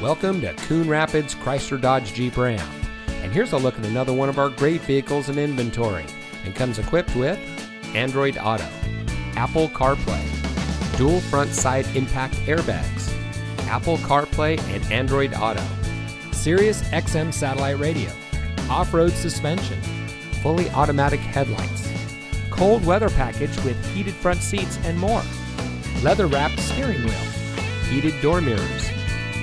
Welcome to Coon Rapids Chrysler Dodge Jeep Ram. And here's a look at another one of our great vehicles in inventory and comes equipped with Android Auto, Apple CarPlay, dual front side impact airbags, Apple CarPlay and Android Auto, Sirius XM satellite radio, off road suspension, fully automatic headlights, cold weather package with heated front seats and more, leather wrapped steering wheel, heated door mirrors,